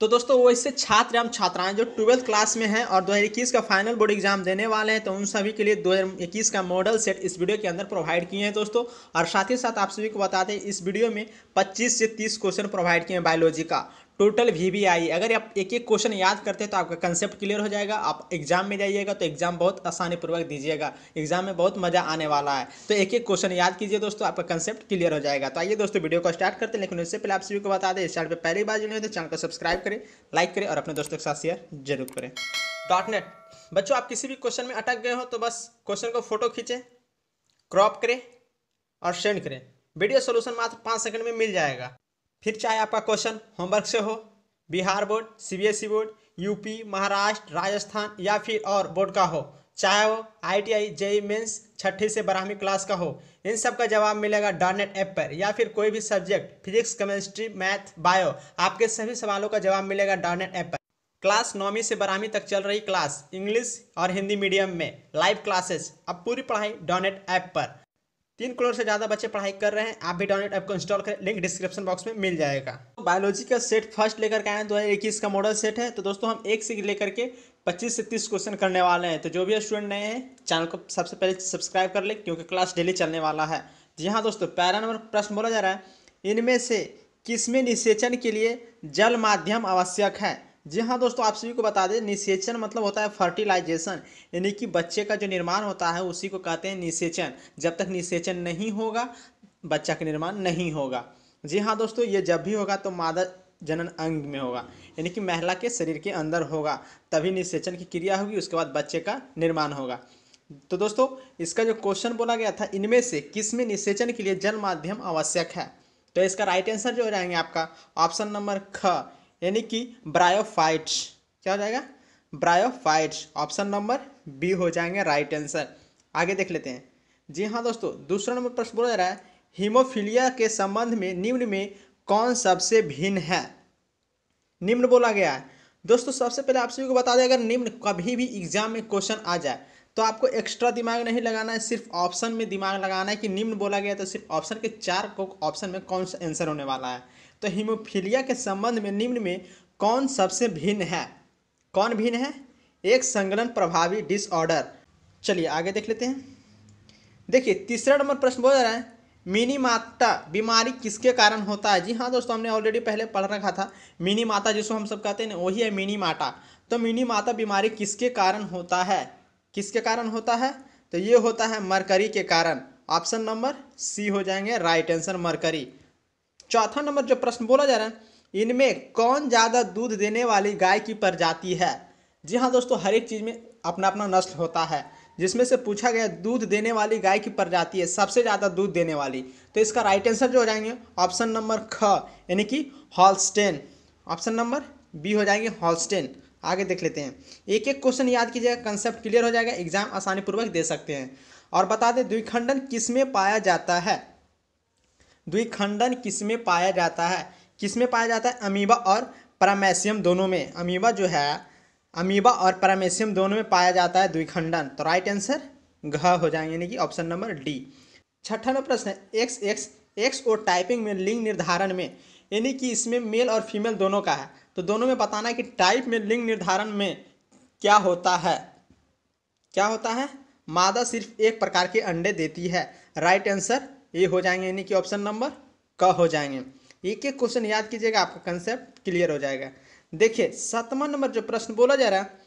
तो दोस्तों वैसे छात्र एवं छात्राएँ जो ट्वेल्थ क्लास में हैं और 2021 का फाइनल बोर्ड एग्ज़ाम देने वाले हैं तो उन सभी के लिए 2021 का मॉडल सेट इस वीडियो के अंदर प्रोवाइड किए हैं दोस्तों। और साथ ही साथ आप सभी को बताते हैं इस वीडियो में 25 से 30 क्वेश्चन प्रोवाइड किए हैं बायोलॉजी का। टोटल वी अगर आप एक एक क्वेश्चन याद करते हैं तो आपका कंसेप्ट क्लियर हो जाएगा। आप एग्ज़ाम में जाइएगा तो एग्ज़ाम बहुत आसानी पूर्वक दीजिएगा। एग्ज़ाम में बहुत मज़ा आने वाला है। तो एक एक क्वेश्चन याद कीजिए दोस्तों, आपका कंसेप्ट क्लियर हो जाएगा। तो आइए दोस्तों, वीडियो को स्टार्ट करते हैं, लेकिन उससे पहले आप सभी को बता दें, इस चैनल पर पहली बार जुड़े तो चैनल को सब्सक्राइब करें लाइक करें और अपने दोस्तों के साथ शेयर ज़रूर करें। डॉट नेट बच्चों, आप किसी भी क्वेश्चन में अटक गए हो तो बस क्वेश्चन को फ़ोटो खींचें क्रॉप करें और सेंड करें। वीडियो सोल्यूशन मात्र पाँच सेकंड में मिल जाएगा। फिर चाहे आपका क्वेश्चन होमवर्क से हो, Bihar board CBSE board UP Maharashtra, Rajasthan या फिर और बोर्ड का हो, चाहे वो आईटीआई जेई मेंस, छठी से बारहवीं क्लास का हो, इन सब का जवाब मिलेगा डॉटनेट ऐप पर या फिर कोई भी subject, physics, chemistry, math, bio, आपके सभी सवालों का जवाब मिलेगा डॉटनेट ऐप पर। क्लास नौवीं से बारहवीं तक चल रही क्लास इंग्लिश और हिंदी मीडियम में, लाइव क्लासेस, अब पूरी पढ़ाई डॉनेट ऐप पर। तीन करोड़ से ज़्यादा बच्चे पढ़ाई कर रहे हैं। आप भी डाउनलोड ऐप को इंस्टॉल करें। लिंक डिस्क्रिप्शन बॉक्स में मिल जाएगा। तो बायोलॉजी का सेट फ़र्स्ट लेकर के आए हैं। दो हज़ार इक्कीस का मॉडल सेट है। तो दोस्तों, हम एक से लेकर के पच्चीस से तीस क्वेश्चन करने वाले हैं। तो जो भी स्टूडेंट नए हैं चैनल को सबसे पहले सब्सक्राइब कर ले, क्योंकि क्लास डेली चलने वाला है। जी हाँ दोस्तों, पहला नंबर प्रश्न बोला जा रहा है। इनमें से किसमें निषेचन के लिए जल माध्यम आवश्यक है? जी हाँ दोस्तों, आप सभी को बता दें, निषेचन मतलब होता है फर्टिलाइजेशन यानी कि बच्चे का जो निर्माण होता है, उसी को कहते हैं निषेचन। जब तक निषेचन नहीं होगा, बच्चा का निर्माण नहीं होगा। जी हाँ दोस्तों, ये जब भी होगा तो मादा जनन अंग में होगा, यानी कि महिला के शरीर के अंदर होगा, तभी निषेचन की क्रिया होगी, उसके बाद बच्चे का निर्माण होगा। तो दोस्तों, इसका जो क्वेश्चन बोला गया था, इनमें से किसमें निषेचन के लिए जल माध्यम आवश्यक है? तो इसका राइट आंसर जो हो जाएँगे आपका ऑप्शन नंबर ख यानी कि ब्रायोफाइट्स क्या हो जाएगा? ब्रायोफाइट्स ऑप्शन नंबर बी हो जाएँगे राइट आंसर आगे देख लेते हैं। जी हाँ दोस्तों, दूसरा नंबर प्रश्न बोला जा रहा है हीमोफीलिया के संबंध में निम्न में कौन सबसे भिन्न है? निम्न बोला गया है। दोस्तों, सबसे पहले आप सभी को बता दें, अगर निम्न कभी भी एग्ज़ाम में क्वेश्चन आ जाए तो आपको एक्स्ट्रा दिमाग नहीं लगाना है, सिर्फ़ ऑप्शन में दिमाग लगाना है कि निम्न बोला गया तो सिर्फ़ ऑप्शन के चार को ऑप्शन में कौन सा आंसर होने वाला है। तो हीमोफीलिया के संबंध में निम्न में कौन सबसे भिन्न है? कौन भिन्न है? एक संगलन प्रभावी डिसऑर्डर चलिए आगे देख लेते हैं। देखिए, तीसरा नंबर प्रश्न बोल रहा है, मिनी माता बीमारी किसके कारण होता है? जी हाँ दोस्तों, हमने ऑलरेडी पहले पढ़ रखा था, मिनी माता जिसको हम सब कहते हैं ना, वही है मिनी माता। तो मिनी माता बीमारी किसके कारण होता है? किसके कारण होता है? तो ये होता है मरकरी के कारण। ऑप्शन नंबर सी हो जाएँगे राइट आंसर मरकरी। चौथा नंबर जो प्रश्न बोला जा रहा है, इनमें कौन ज़्यादा दूध देने वाली गाय की प्रजाति है? जी हाँ दोस्तों, हर एक चीज़ में अपना अपना नस्ल होता है, जिसमें से पूछा गया दूध देने वाली गाय की प्रजाति है, सबसे ज़्यादा दूध देने वाली। तो इसका राइट आंसर जो हो जाएँगे ऑप्शन नंबर ख, यानी कि हॉलस्टेन ऑप्शन नंबर बी हो जाएँगे हॉलस्टेन आगे देख लेते हैं। एक एक क्वेश्चन याद कीजिएगा कंसेप्ट क्लियर हो जाएगा एग्ज़ाम आसानी पूर्वक दे सकते हैं। और बता दें, द्विखंडन किसमें पाया जाता है? द्विखंडन किसमें पाया जाता है? किसमें पाया जाता है? अमीबा और पैरामेशियम दोनों में। अमीबा जो है, अमीबा और पैरामेशियम दोनों में पाया जाता है द्विखंडन। तो राइट आंसर घ हो जाएँगे, यानी कि ऑप्शन नंबर डी छठा नंबर प्रश्न है एक्स एक्स एक्स और टाइपिंग में लिंग निर्धारण में, यानी कि इसमें मेल और फीमेल दोनों का है। तो दोनों में बताना है कि टाइप में लिंग निर्धारण में क्या होता है? क्या होता है? मादा सिर्फ़ एक प्रकार के अंडे देती है। राइट आंसर ये हो जाएँगे यानी कि ऑप्शन नंबर क हो जाएँगे। एक एक क्वेश्चन याद कीजिएगा, आपका कंसेप्ट क्लियर हो जाएगा। देखिए, सातवां नंबर जो प्रश्न बोला जा रहा है,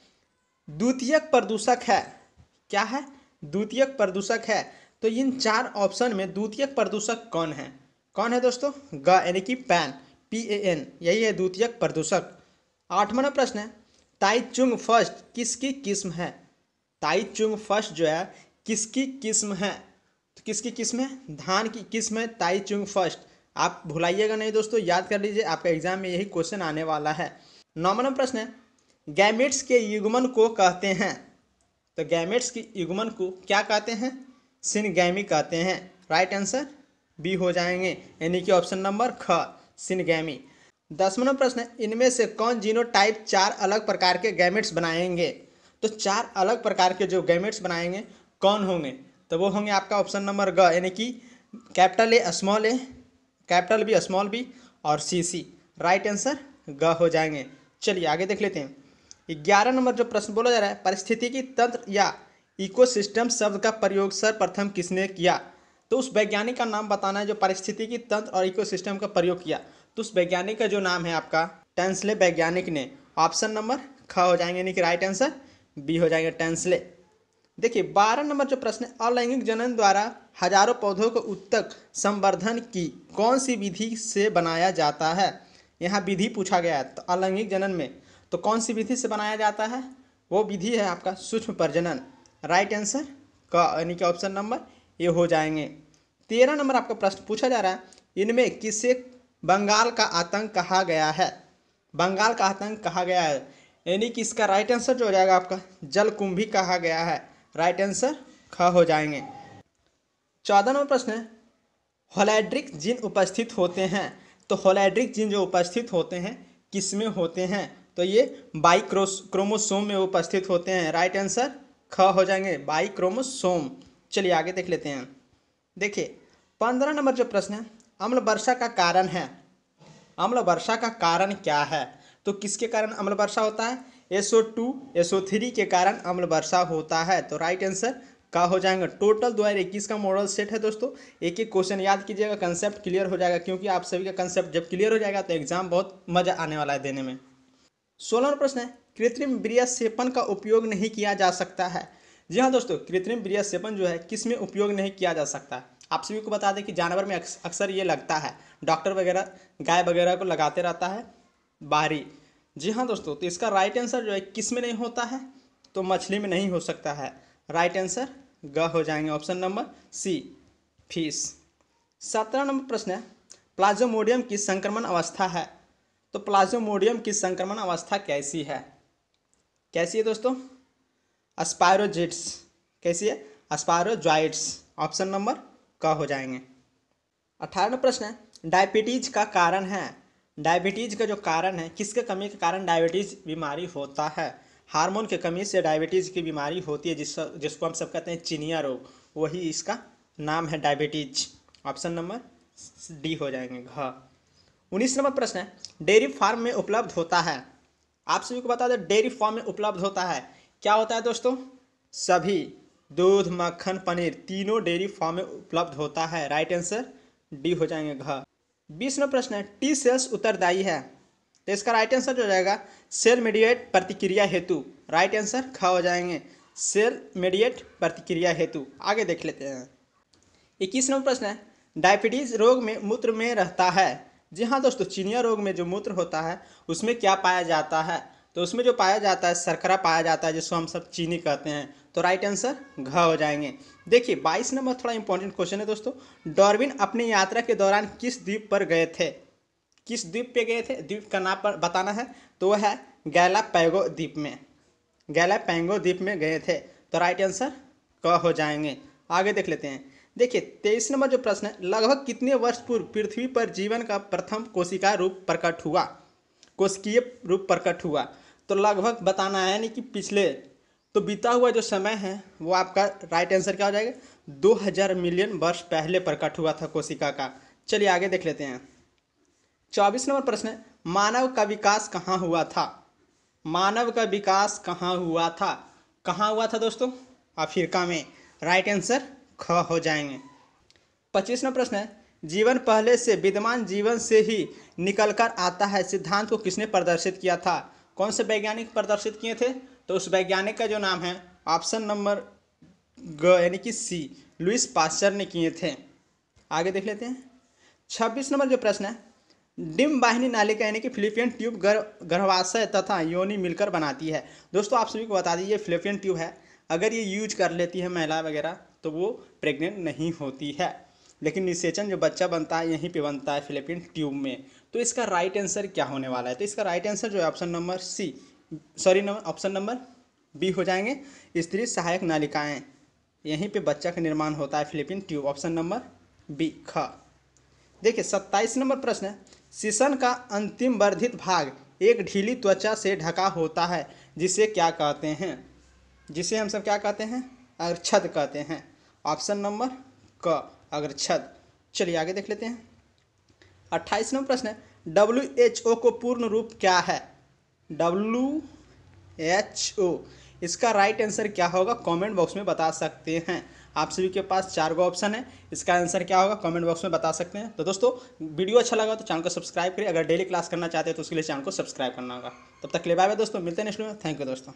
द्वितीयक प्रदूषक है। क्या है? द्वितीयक प्रदूषक है। तो इन चार ऑप्शन में द्वितीयक प्रदूषक कौन है? कौन है दोस्तों? ग, यानी कि पैन पी ए एन यही है द्वितीयक प्रदूषक। आठवां प्रश्न है ताई चुंग फ़र्स्ट किसकी किस्म है? ताई चुंग फ़र्स्ट जो है, किसकी किस्म है? तो किसकी किस्म है धान की किस्म है ताई चुंग फ़र्स्ट। आप भुलाइएगा नहीं दोस्तों, याद कर लीजिए, आपका एग्ज़ाम में यही क्वेश्चन आने वाला है। नौ नंबर प्रश्न है, गैमेट्स के युग्मन को कहते हैं। तो गैमेट्स की युग्मन को क्या कहते हैं? सिनगैमी कहते हैं। राइट आंसर बी हो जाएँगे, यानी कि ऑप्शन नंबर ख, सिनगैमी। दसवां नंबर प्रश्न इनमें से कौन जीनो टाइप चार अलग प्रकार के गैमेट्स बनाएँगे? तो चार अलग प्रकार के जो गैमेट्स बनाएँगे, कौन होंगे? तो वो होंगे आपका ऑप्शन नंबर ग, यानी कि capital A small A capital B small B और सी सी राइट आंसर ग हो जाएँगे। चलिए आगे देख लेते हैं। ग्यारह नंबर जो प्रश्न बोला जा रहा है परिस्थितिकी तंत्र या इकोसिस्टम शब्द का प्रयोग सर्वप्रथम किसने किया? तो उस वैज्ञानिक का नाम बताना है जो परिस्थितिकी तंत्र और इकोसिस्टम का प्रयोग किया। तो उस वैज्ञानिक का जो नाम है आपका, टेंसले वैज्ञानिक ने। ऑप्शन नंबर ख हो जाएँगे, यानी कि राइट आंसर बी हो जाएँगे टेंसले। देखिए, बारह नंबर जो प्रश्न है, अलैंगिक जनन द्वारा हज़ारों पौधों को उत्तक संवर्धन की कौन सी विधि से बनाया जाता है? यहाँ विधि पूछा गया है तो अलैंगिक जनन में तो कौन सी विधि से बनाया जाता है? वो विधि है आपका सूक्ष्म प्रजनन। राइट आंसर का, यानी कि ऑप्शन नंबर ये हो जाएँगे। तेरह नंबर आपका प्रश्न पूछा जा रहा है, इनमें किसे बंगाल का आतंक कहा गया है? बंगाल का आतंक कहा गया है, यानी कि इसका राइट आंसर जो हो जाएगा आपका जल कुंभी कहा गया है। राइट आंसर ख हो जाएँगे। चौदह नंबर प्रश्न है होलाइड्रिक जिन उपस्थित होते हैं। तो होलाइड्रिक जिन जो उपस्थित होते हैं किसमें होते हैं? तो ये बाई क्रोमोसोम में उपस्थित होते हैं। राइट आंसर ख हो जाएँगे बाई क्रोमोसोम चलिए आगे देख लेते हैं। देखिए, पंद्रह नंबर जो प्रश्न है, अम्ल वर्षा का कारण है। अम्ल वर्षा का कारण क्या है? तो किसके कारण अम्ल वर्षा होता है? एसओ टू एसओ थ्री के कारण अम्ल वर्षा होता है। तो राइट आंसर का हो जाएगा टोटल दो हज़ार इक्कीस का मॉडल सेट है दोस्तों। एक एक क्वेश्चन याद कीजिएगा कंसेप्ट क्लियर हो जाएगा, क्योंकि आप सभी का कंसेप्ट जब क्लियर हो जाएगा तो एग्ज़ाम बहुत मज़ा आने वाला है देने में। सोलह प्रश्न है, कृत्रिम ब्रिया सेपन का उपयोग नहीं किया जा सकता है। जी हाँ दोस्तों, कृत्रिम ब्रिया सेपन जो है, किसमें उपयोग नहीं किया जा सकता? आप सभी को बता दें कि जानवर में अक्सर ये लगता है। डॉक्टर वगैरह, गाय वगैरह को लगाते रहता है बाहरी। जी हाँ दोस्तों तो इसका राइट आंसर जो है किसमें नहीं होता है? तो मछली में नहीं हो सकता है। राइट आंसर ग हो जाएँगे ऑप्शन नंबर सी फ़ीस सत्रह नंबर प्रश्न है, प्लाजोमोडियम की संक्रमण अवस्था है। तो प्लाजोमोडियम की संक्रमण अवस्था कैसी है? कैसी है दोस्तों? अस्पायरोजिट्स कैसी है? अस्पायरोजॉइट्स ऑप्शन नंबर क हो जाएँगे। अठारह प्रश्न है डायबिटीज़ का कारण है। डायबिटीज़ का जो कारण है, किसके कमी के कारण डायबिटीज़ बीमारी होता है? हार्मोन के कमी से डायबिटीज़ की बीमारी होती है, जिस, जिसको हम सब कहते हैं चिनिया रोग। वही इसका नाम है डायबिटीज़। ऑप्शन नंबर डी हो जाएँगे। घ। उन्नीस नंबर प्रश्न है, डेयरी फार्म में उपलब्ध होता है? आप सभी को बता दें, डेयरी फार्म में उपलब्ध होता है। क्या होता है दोस्तों? सभी। दूध, मक्खन, पनीर, तीनों डेयरी फार्म में उपलब्ध होता है। राइट आंसर डी हो जाएँगे। घ। बीस नंबर प्रश्न है टी सेल्स उत्तरदायी है। तो इसका राइट आंसर जो हो जाएगा सेल मीडिएट प्रतिक्रिया हेतु। राइट आंसर ख हो जाएँगे। सेल मीडिएट प्रतिक्रिया हेतु। आगे देख लेते हैं। इक्कीस नंबर प्रश्न है डायबिटीज़ रोग में मूत्र में रहता है। जी हाँ दोस्तों, चीनिया रोग में जो मूत्र होता है, उसमें क्या पाया जाता है? तो उसमें जो पाया जाता है, शर्करा पाया जाता है, जिसको हम सब चीनी कहते हैं। तो राइट आंसर घ हो जाएँगे। देखिए, बाईस नंबर थोड़ा इंपॉर्टेंट क्वेश्चन है दोस्तों। डॉर्विन अपनी यात्रा के दौरान किस द्वीप पर गए थे? किस द्वीप पे गए थे? द्वीप का नाम पर बताना है। तो वह है गैला पैगो द्वीप में। गैला पैंगो द्वीप में गए थे। तो राइट आंसर क हो जाएँगे। आगे देख लेते हैं। देखिए, तेईस नंबर जो प्रश्न है, लगभग कितने वर्ष पूर्व पृथ्वी पर जीवन का प्रथम कोशिका रूप प्रकट हुआ? कोशिकीय रूप प्रकट हुआ। तो लगभग बताना है यानी कि पिछले तो बीता हुआ जो समय है, वो आपका राइट आंसर क्या हो जाएगा? दो हज़ार मिलियन वर्ष पहले प्रकट हुआ था कोशिका का। चलिए आगे देख लेते हैं। चौबीस नंबर प्रश्न मानव का विकास कहाँ हुआ था? मानव का विकास कहाँ हुआ था? कहाँ हुआ था दोस्तों? अफ्रीका में। राइट आंसर ख हो जाएँगे। पच्चीस नंबर प्रश्न है, जीवन पहले से, विद्यमान जीवन से ही निकलकर आता है सिद्धांत को किसने प्रदर्शित किया था? कौन से वैज्ञानिक प्रदर्शित किए थे? तो उस वैज्ञानिक का जो नाम है ऑप्शन नंबर ग, यानी कि सी लुइस पास्चर ने किए थे। आगे देख लेते हैं। छब्बीस नंबर जो प्रश्न है, डिम वाहिनी नालिका यानी कि फिलिपियन ट्यूब गर्भ गर्भाशय तथा योनि मिलकर बनाती है। दोस्तों, आप सभी को बता दीजिए फिलिपियन ट्यूब है। अगर ये यूज़ कर लेती है महिला वगैरह तो वो प्रेग्नेंट नहीं होती है। लेकिन निषेचन जो बच्चा बनता है, यहीं पे बनता है फिलिपियन ट्यूब में। तो इसका राइट आंसर क्या होने वाला है? तो इसका राइट आंसर जो है option number C sorry number option number B हो जाएँगे। स्त्री सहायक नालिकाएँ। यहीं पे बच्चा का निर्माण होता है fallopian tube option number B ख। देखिए, सत्ताईस नंबर प्रश्न है। शीशन का अंतिम वर्धित भाग एक ढीली त्वचा से ढका होता है, जिसे क्या कहते हैं? जिसे हम सब क्या कहते हैं? अग्रछद कहते हैं। ऑप्शन नंबर क अग्रछद चलिए आगे देख लेते हैं। अट्ठाईस नंबर प्रश्न है डब्ल्यू एच ओ को पूर्ण रूप क्या है? डब्ल्यू एच ओ इसका राइट आंसर क्या होगा? कमेंट बॉक्स में बता सकते हैं। आप सभी के पास चार गो ऑप्शन है, इसका आंसर क्या होगा? कमेंट बॉक्स में बता सकते हैं। तो दोस्तों वीडियो अच्छा लगा तो चैनल को सब्सक्राइब करिए अगर डेली क्लास करना चाहते हैं तो उसके लिए चैनल को सब्सक्राइब करना होगा। तब तक ले बाय दोस्तों, मिलते हैं नेक्स्ट में। थैंक यू दोस्तों।